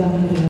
Gracias.